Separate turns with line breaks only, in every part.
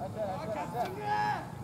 안 돼, 안 돼, 안 돼.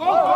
Go!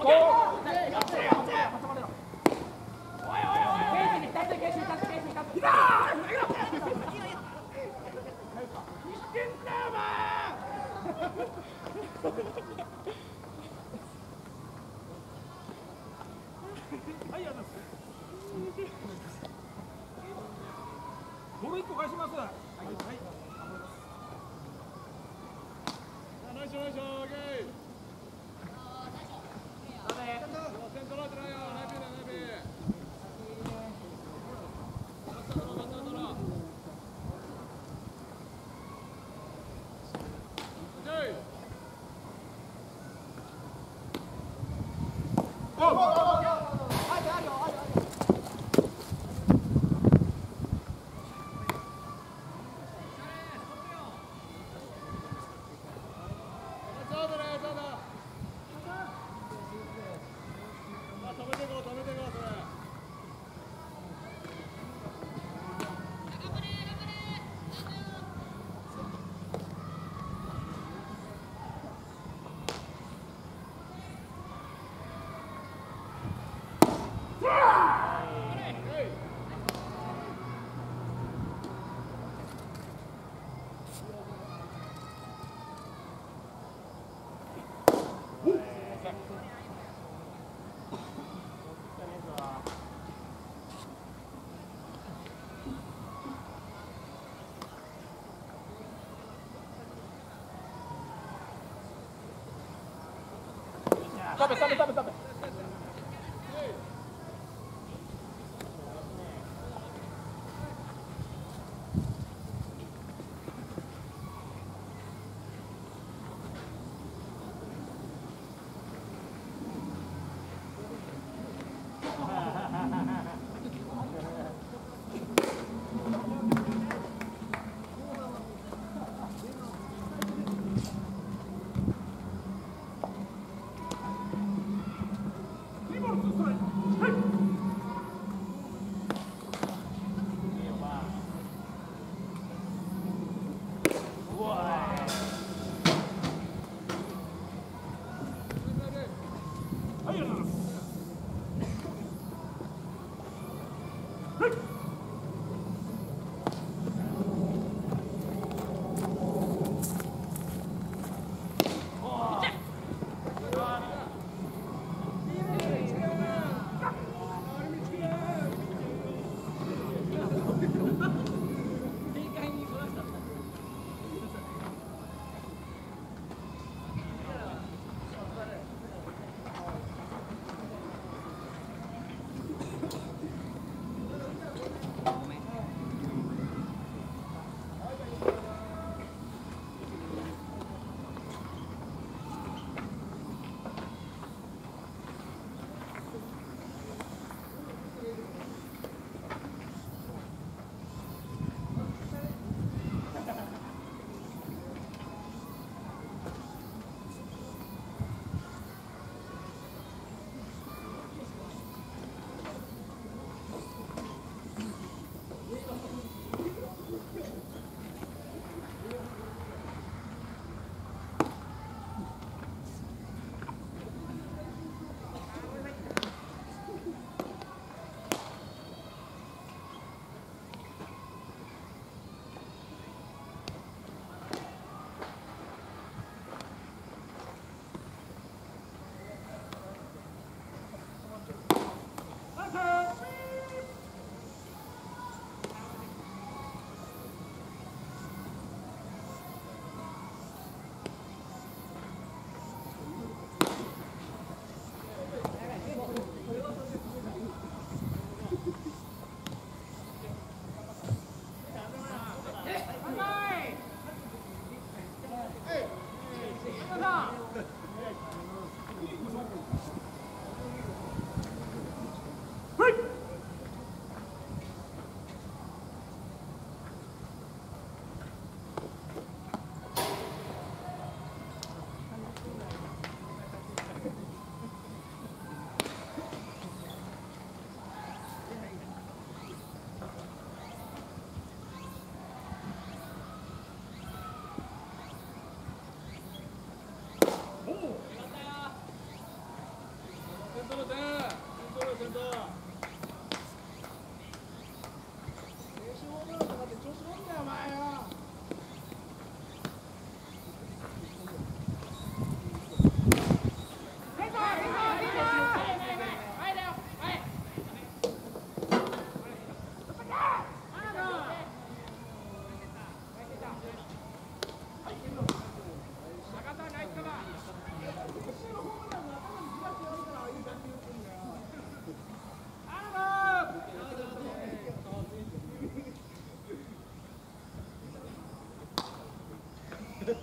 よいしょよいしょ Stopp, stopp, stopp, stopp. 不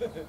後ろ後ろ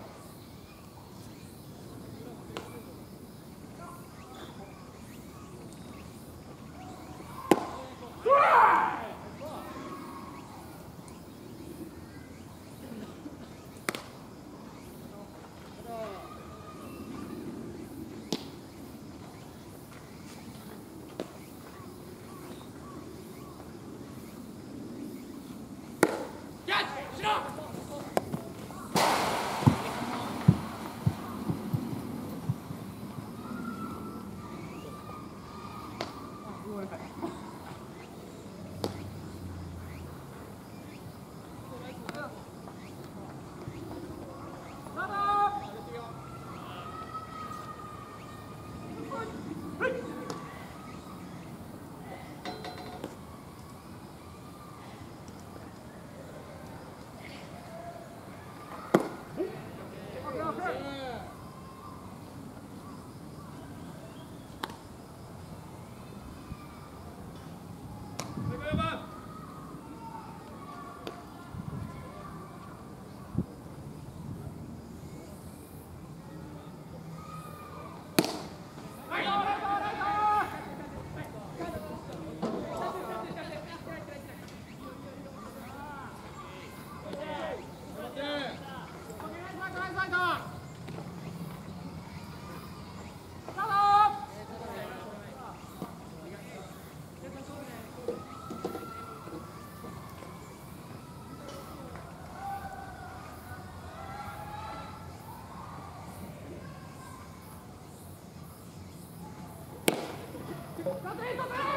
Rodrigo, vai!